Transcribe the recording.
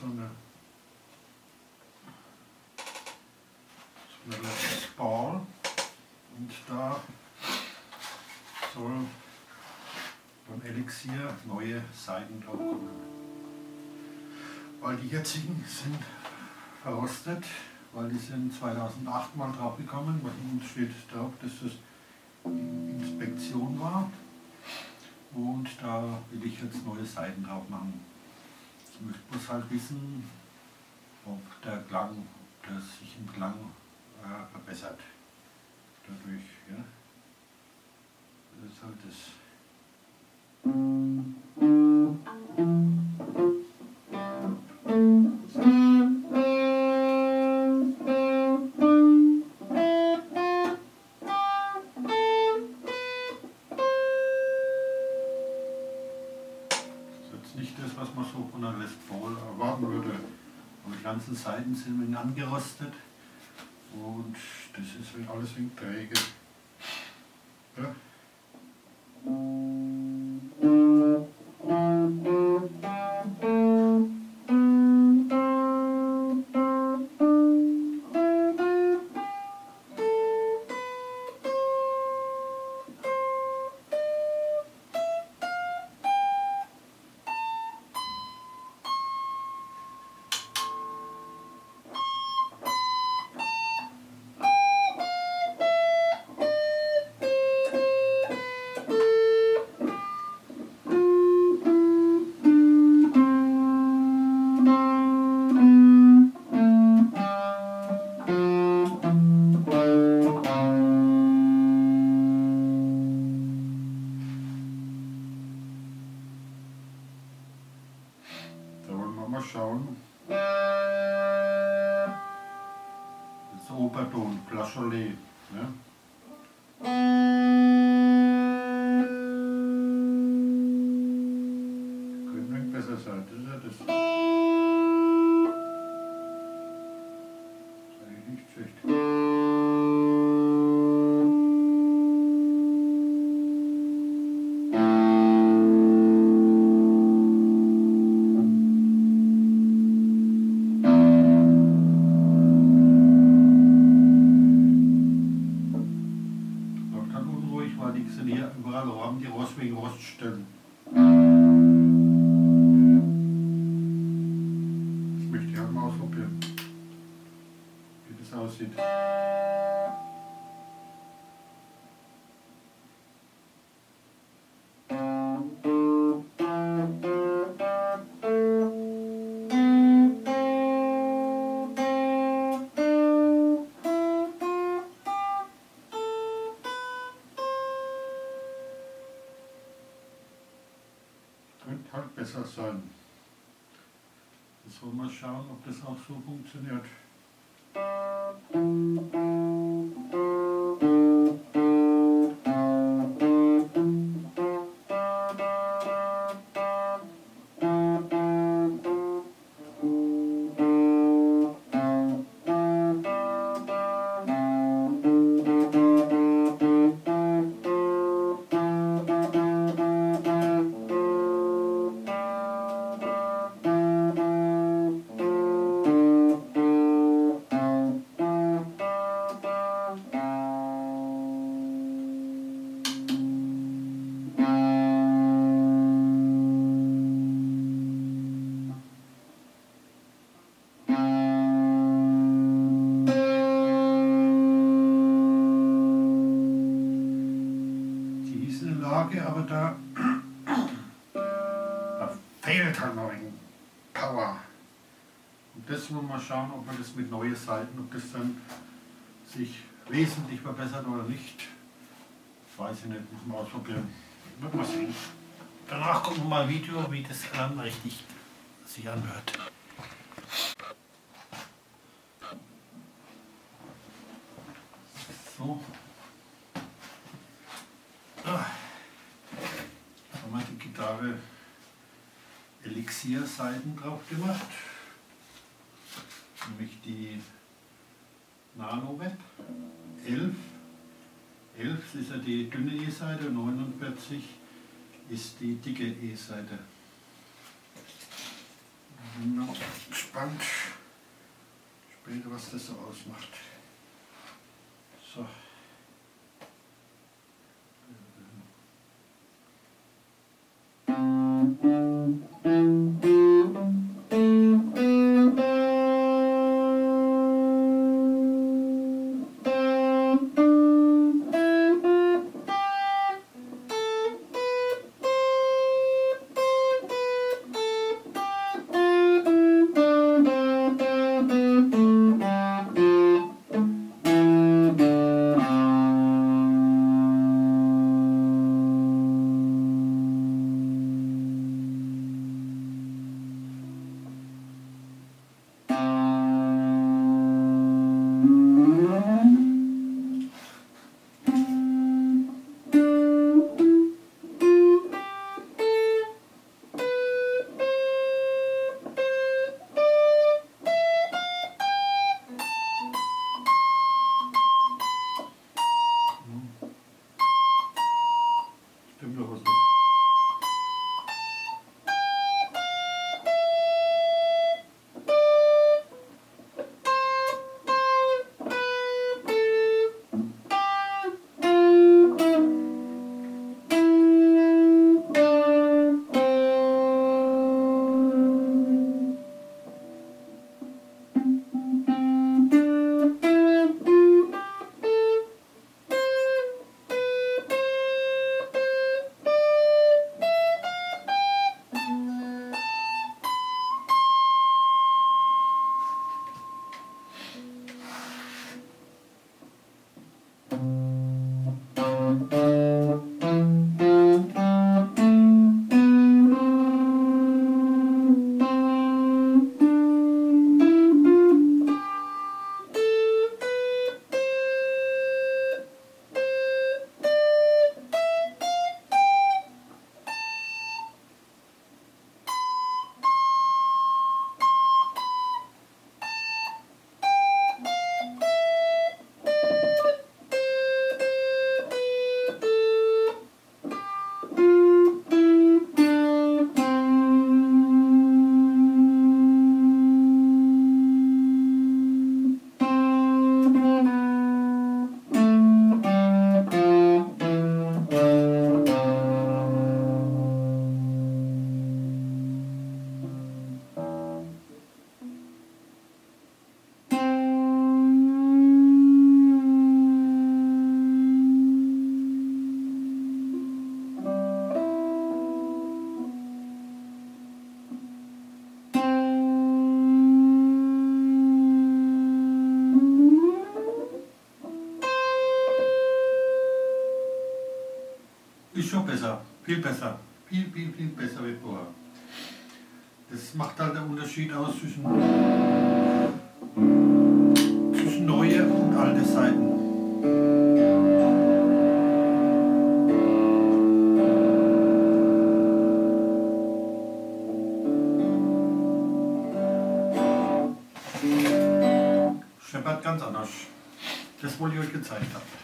so eine so eine Paul und da soll beim Elixier neue Seiten drauf kommen. Weil die jetzigen sind verrostet, weil die sind 2008 mal drauf gekommen, weil hinten steht drauf, dass das Inspektion war. Und da will ich jetzt neue Seiten drauf machen. Möchte bloß halt wissen, ob der Klang, ob der sich im Klang äh, verbessert. Dadurch, ja. Das ist halt das. Nicht das, was man so von einer Les Paul erwarten würde. Aber die ganzen Seiten sind ein wenig angerostet und das ist wegen- alles wegen träge. Ja. Oberton, Flageolet. Ne? Könnte nicht besser sein, das ist ja das. Weil die sind hier überall haben die Rost wegen Roststellen. Das möchte ich halt mal ausprobieren, wie das aussieht. Könnte halt besser sein. Jetzt wollen wir schauen, ob das auch so funktioniert. Das wollen wir mal schauen, ob wir das mit neuen Seiten, ob das dann sich wesentlich verbessert oder nicht. Weiß ich nicht, muss man ausprobieren. Wird mal sehen. Danach gucken wir mal ein Video, wie das dann richtig sich anhört. So. Ah. Haben wir die Gitarre Elixier-Seiten drauf gemacht. Nämlich die Nano Web 11. 11 ist ja die dünne E-Seite, 49 ist die dicke E-Seite. Bin noch gespannt später, was das so ausmacht. So. Ist schon besser, viel besser. Viel, viel, viel besser wie vorher. Das macht halt den Unterschied aus zwischen, zwischen neue und alte Seiten. Scheppert ganz anders. Das wollte ich euch gezeigt haben.